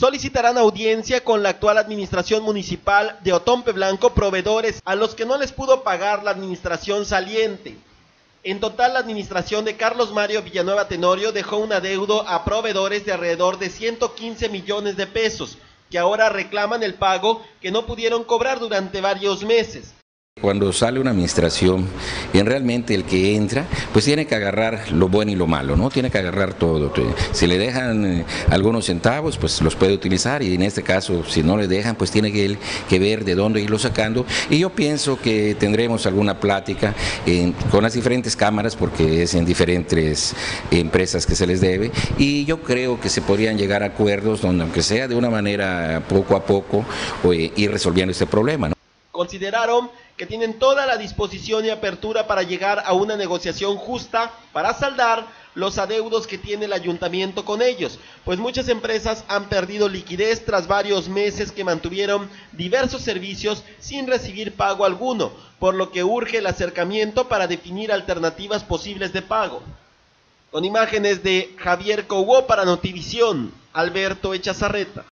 solicitarán audiencia con la actual administración municipal de Otompe Blanco, proveedores a los que no les pudo pagar la administración saliente. En total, la administración de Carlos Mario Villanueva Tenorio dejó un adeudo a proveedores de alrededor de 115 millones de pesos, que ahora reclaman el pago que no pudieron cobrar durante varios meses. Cuando sale una administración, y realmente el que entra, pues tiene que agarrar lo bueno y lo malo, ¿no? Tiene que agarrar todo. Si le dejan eh, algunos centavos, pues los puede utilizar y en este caso, si no le dejan, pues tiene que, ver de dónde irlo sacando. Y yo pienso que tendremos alguna plática con las diferentes cámaras, porque es en diferentes empresas que se les debe, y yo creo que se podrían llegar a acuerdos donde, aunque sea de una manera poco a poco, ir resolviendo este problema, ¿no? Consideraron que tienen toda la disposición y apertura para llegar a una negociación justa para saldar los adeudos que tiene el ayuntamiento con ellos, pues muchas empresas han perdido liquidez tras varios meses que mantuvieron diversos servicios sin recibir pago alguno, por lo que urge el acercamiento para definir alternativas posibles de pago. Con imágenes de Javier Cogó para Notivisión, Alberto Echazarreta.